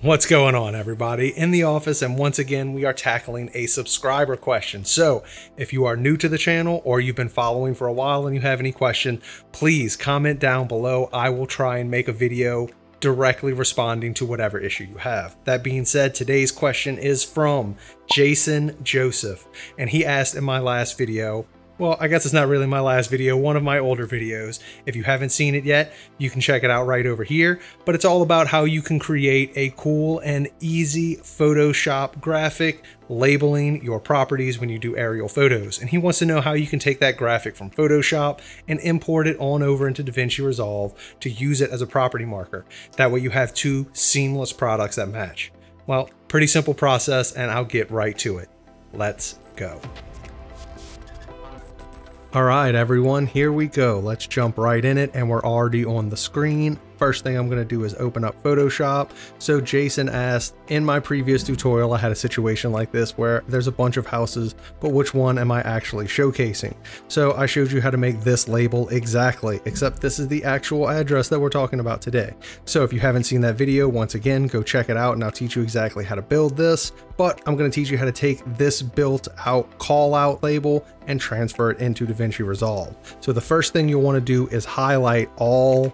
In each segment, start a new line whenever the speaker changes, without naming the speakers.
What's going on, everybody? In the office, and once again, we are tackling a subscriber question. So, if you are new to the channel or you've been following for a while and you have any question, please comment down below. I will try and make a video directly responding to whatever issue you have. That being said, today's question is from Jason Joseph, and he asked in my last video, well, I guess it's not really my last video, one of my older videos. If you haven't seen it yet, you can check it out right over here. But it's all about how you can create a cool and easy Photoshop graphic labeling your properties when you do aerial photos. And he wants to know how you can take that graphic from Photoshop and import it on over into DaVinci Resolve to use it as a property marker. That way you have two seamless products that match. Well, pretty simple process and I'll get right to it. Let's go. All right, everyone, here we go. Let's jump right in it and we're already on the screen. First thing I'm going to do is open up Photoshop. So Jason asked, in my previous tutorial, I had a situation like this where there's a bunch of houses, but which one am I actually showcasing? So I showed you how to make this label exactly, except this is the actual address that we're talking about today. So if you haven't seen that video, once again, go check it out and I'll teach you exactly how to build this. But I'm going to teach you how to take this built out call out label and transfer it into DaVinci Resolve. So the first thing you'll want to do is highlight all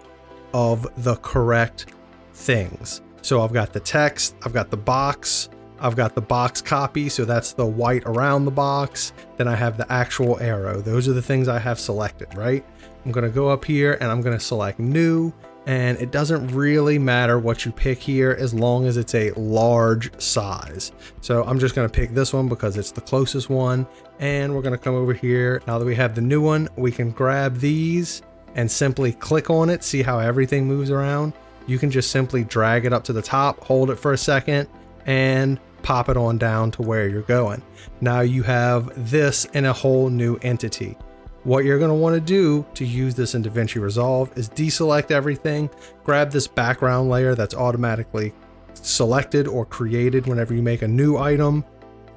of the correct things. So I've got the text, I've got the box, I've got the box copy, so that's the white around the box. Then I have the actual arrow. Those are the things I have selected, right? I'm gonna go up here and I'm gonna select new, and it doesn't really matter what you pick here as long as it's a large size. So I'm just gonna pick this one because it's the closest one, and we're gonna come over here. Now that we have the new one, we can grab these and simply click on it, see how everything moves around. You can just simply drag it up to the top, hold it for a second, and pop it on down to where you're going. Now you have this in a whole new entity. What you're going to want to do to use this in DaVinci Resolve is deselect everything, grab this background layer that's automatically selected or created whenever you make a new item,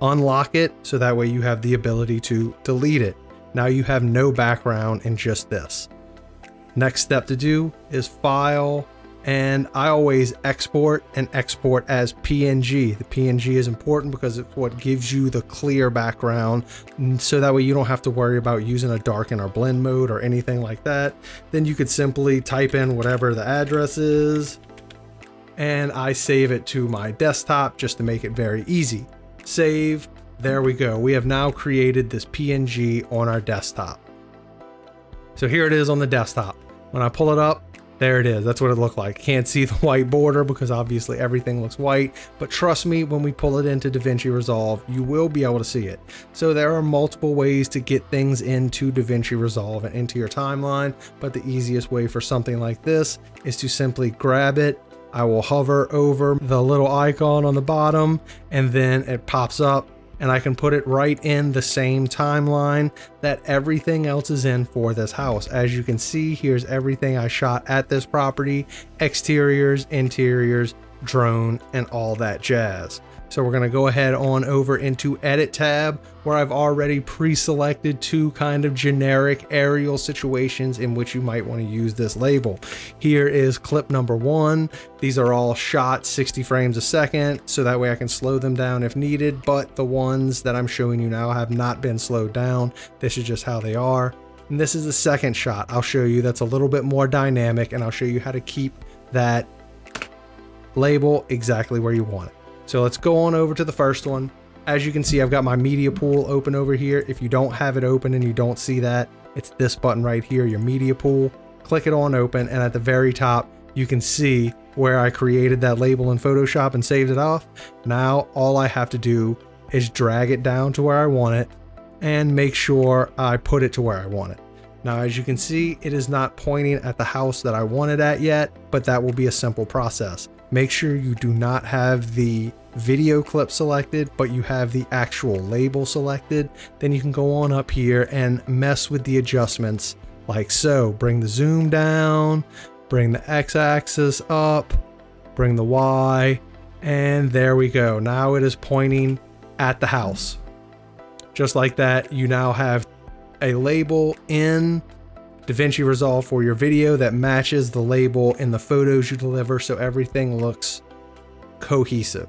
unlock it so that way you have the ability to delete it. Now you have no background in just this. Next step to do is file and I always export and export as PNG. The PNG is important because it's what gives you the clear background so that way you don't have to worry about using a darken or blend mode or anything like that. Then you could simply type in whatever the address is and I save it to my desktop just to make it very easy. Save, there we go. We have now created this PNG on our desktop. So here it is on the desktop. When I pull it up, there it is. That's what it looked like. Can't see the white border because obviously everything looks white, but trust me, when we pull it into DaVinci Resolve, you will be able to see it. So there are multiple ways to get things into DaVinci Resolve and into your timeline, but the easiest way for something like this is to simply grab it. I will hover over the little icon on the bottom and then it pops up and I can put it right in the same timeline that everything else is in for this house. As you can see, here's everything I shot at this property, exteriors, interiors, drone, and all that jazz. So we're gonna go ahead on over into edit tab where I've already pre-selected two kind of generic aerial situations in which you might wanna use this label. Here is clip number one. These are all shot 60 frames a second, so that way I can slow them down if needed, but the ones that I'm showing you now have not been slowed down. This is just how they are. And this is the second shot I'll show you that's a little bit more dynamic and I'll show you how to keep that label exactly where you want it. So let's go on over to the first one. As you can see, I've got my media pool open over here. If you don't have it open and you don't see that, it's this button right here, your media pool. Click it on open and at the very top, you can see where I created that label in Photoshop and saved it off. Now all I have to do is drag it down to where I want it and make sure I put it to where I want it. Now, as you can see, it is not pointing at the house that I wanted at yet, but that will be a simple process. Make sure you do not have the video clip selected, but you have the actual label selected. Then you can go on up here and mess with the adjustments like so. Bring the zoom down, bring the x-axis up, bring the y, and there we go. Now it is pointing at the house. Just like that, you now have a label in DaVinci Resolve for your video that matches the label in the photos you deliver so everything looks cohesive.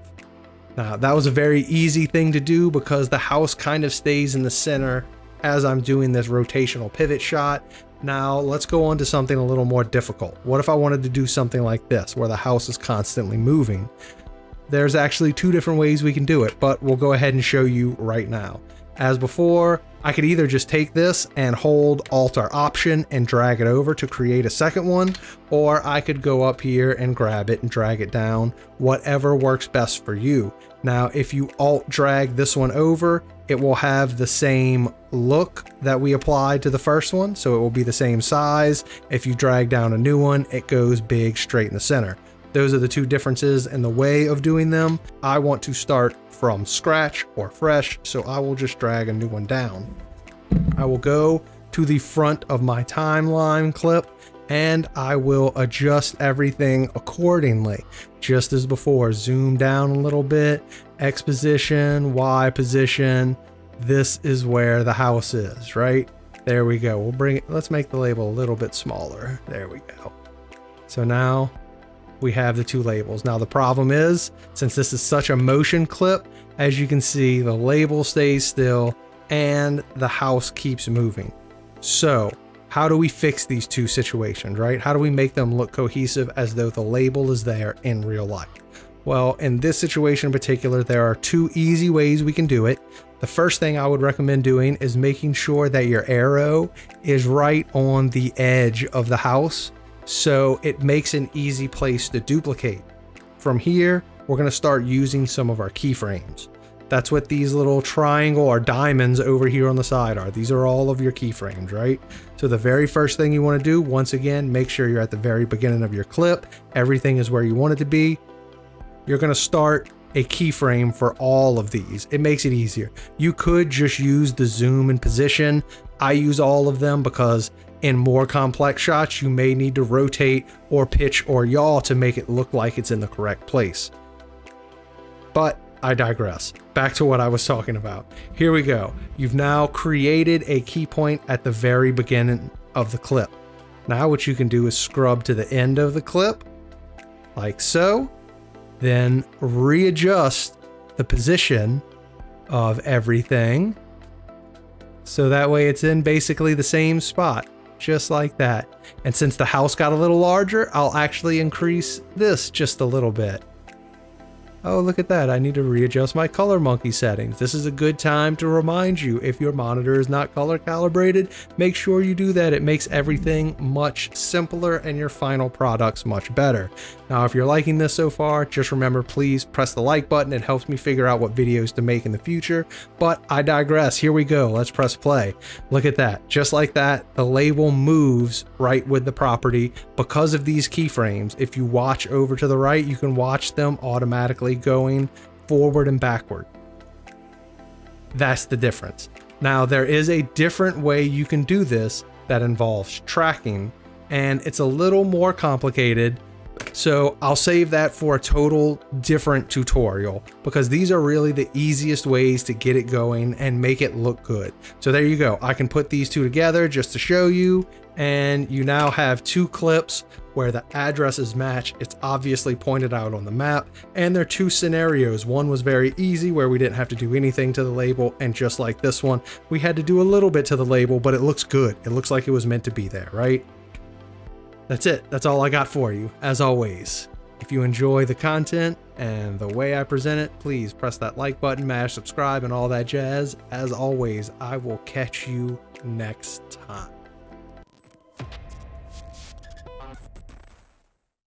Now, that was a very easy thing to do because the house kind of stays in the center as I'm doing this rotational pivot shot. Now, let's go on to something a little more difficult. What if I wanted to do something like this, where the house is constantly moving? There's actually two different ways we can do it, but we'll go ahead and show you right now. As before, I could either just take this and hold Alt or Option and drag it over to create a second one, or I could go up here and grab it and drag it down, whatever works best for you. Now, if you Alt drag this one over, it will have the same look that we applied to the first one, so it will be the same size. If you drag down a new one, it goes big straight in the center. Those are the two differences in the way of doing them. I want to start from scratch or fresh, so I will just drag a new one down. I will go to the front of my timeline clip and I will adjust everything accordingly. Just as before, zoom down a little bit, X position, Y position. This is where the house is, right? There we go. We'll bring it, let's make the label a little bit smaller. There we go. So now we have the two labels. Now the problem is, since this is such a motion clip, as you can see, the label stays still and the house keeps moving. So how do we fix these two situations, right? How do we make them look cohesive as though the label is there in real life? Well, in this situation in particular, there are two easy ways we can do it. The first thing I would recommend doing is making sure that your arrow is right on the edge of the house so it makes an easy place to duplicate. From here, we're going to start using some of our keyframes. That's what these little triangle or diamonds over here on the side are. These are all of your keyframes, right? So the very first thing you want to do, once again, make sure you're at the very beginning of your clip. Everything is where you want it to be. You're going to start a keyframe for all of these. It makes it easier. You could just use the zoom and position. I use all of them because in more complex shots, you may need to rotate or pitch or yaw to make it look like it's in the correct place. But I digress. Back to what I was talking about. Here we go. You've now created a key point at the very beginning of the clip. Now what you can do is scrub to the end of the clip, like so, then readjust the position of everything so that way it's in basically the same spot just like that. And since the house got a little larger, I'll actually increase this just a little bit. Oh, look at that. I need to readjust my ColorMunki settings. This is a good time to remind you if your monitor is not color calibrated, make sure you do that. It makes everything much simpler and your final products much better. Now, if you're liking this so far, just remember, please press the like button. It helps me figure out what videos to make in the future, but I digress. Here we go. Let's press play. Look at that. Just like that, the label moves right with the property because of these keyframes. If you watch over to the right, you can watch them automatically going forward and backward. That's the difference. Now, there is a different way you can do this that involves tracking, and it's a little more complicated. So I'll save that for a total different tutorial because these are really the easiest ways to get it going and make it look good. So there you go. I can put these two together just to show you and you now have two clips where the addresses match. It's obviously pointed out on the map, and there are two scenarios. One was very easy where we didn't have to do anything to the label, and just like this one, we had to do a little bit to the label, but it looks good. It looks like it was meant to be there, right? That's it. That's all I got for you, as always. If you enjoy the content and the way I present it, please press that like button, mash subscribe, and all that jazz. As always, I will catch you next time.